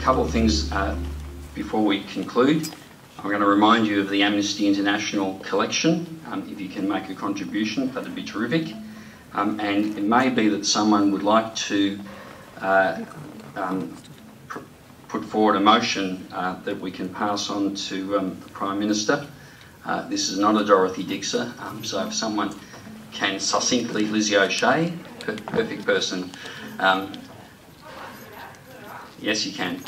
A couple of things uh, before we conclude. I'm going to remind you of the Amnesty International collection. Um, if you can make a contribution, that'd be terrific. Um, and it may be that someone would like to uh, um, put forward a motion uh, that we can pass on to um, the Prime Minister. Uh, this is not a Dorothy Dixer, um, so if someone can succinctly, Lizzie O'Shea, per perfect person. Um, yes, you can.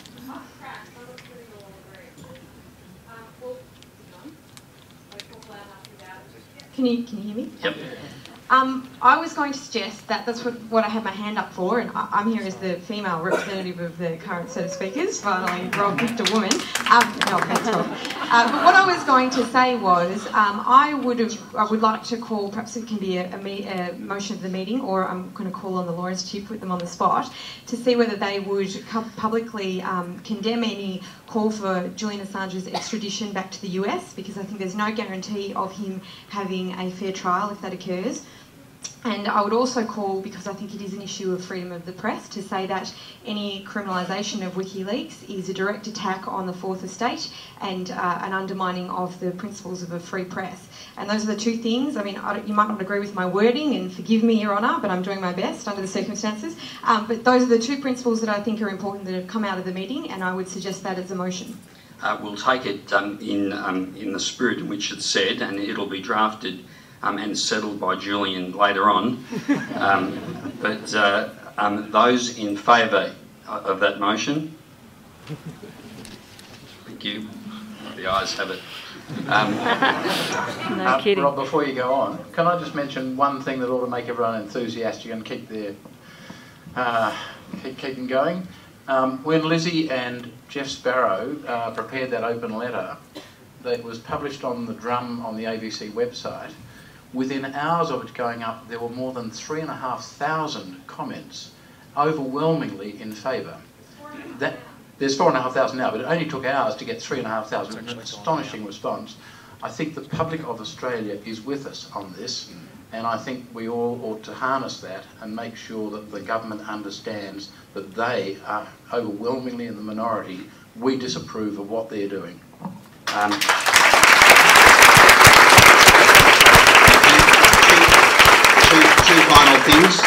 Can you, can you hear me? Yep. Um, I was going to suggest that that's what, what I had my hand up for, and I, am here as the female representative of the current set of speakers. Finally, Rob picked a woman. Um, no, that's all. Uh, but what I was going to say was, um, I would have, I would like to call. Perhaps it can be a, a, me, a, motion of the meeting, or I'm going to call on the Law Institute, put them on the spot, to see whether they would publicly um, condemn any call for Julian Assange's extradition back to the US, because I think there's no guarantee of him having a fair trial if that occurs. And I would also call, because I think it is an issue of freedom of the press, to say that any criminalisation of WikiLeaks is a direct attack on the Fourth Estate and uh, an undermining of the principles of a free press. And those are the two things. I mean, I you might not agree with my wording, and forgive me, Your Honour, but I'm doing my best under the circumstances. Um, but those are the two principles that I think are important that have come out of the meeting, and I would suggest that as a motion. Uh, we'll take it um, in, um, in the spirit in which it's said, and it'll be drafted um, and settled by Julian later on. Um, but uh, um, those in favour of that motion? Thank you. The ayes have it. Um, no uh, kidding. Rob, before you go on, can I just mention one thing that ought to make everyone enthusiastic and keep their uh, keep, keep them going? Um, when Lizzie and Jeff Sparrow uh, prepared that open letter that was published on the drum on the ABC website, Within hours of it going up, there were more than 3,500 comments, overwhelmingly in favour. That, there's 4,500 now, but it only took hours to get 3,500, an astonishing response. I think the public of Australia is with us on this, and I think we all ought to harness that and make sure that the government understands that they are overwhelmingly in the minority. We disapprove of what they're doing. Um, two final things.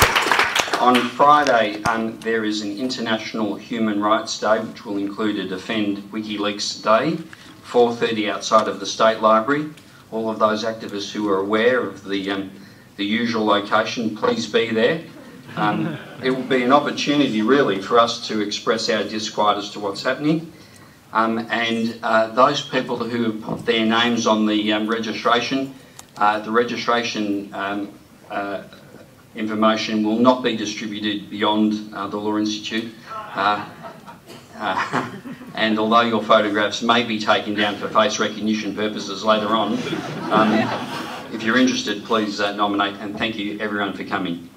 On Friday, um, there is an International Human Rights Day, which will include a Defend WikiLeaks Day, 4.30 outside of the State Library. All of those activists who are aware of the, um, the usual location, please be there. Um, it will be an opportunity, really, for us to express our disquiet as to what's happening. Um, and uh, those people who put their names on the um, registration, uh, the registration um, uh, information will not be distributed beyond uh, the Law Institute. And although your photographs may be taken down for face recognition purposes later on, um, if you're interested, please uh, nominate and thank you everyone for coming.